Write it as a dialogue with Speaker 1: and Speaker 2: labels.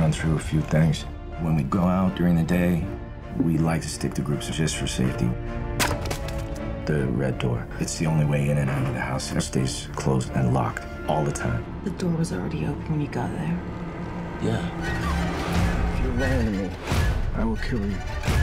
Speaker 1: run through a few things. When we go out during the day, we like to stick to groups just for safety. The red door. It's the only way in and out of the house. It stays closed and locked all the time.
Speaker 2: The door was already open when you got there.
Speaker 1: Yeah.
Speaker 3: If you ran to me, I will kill you.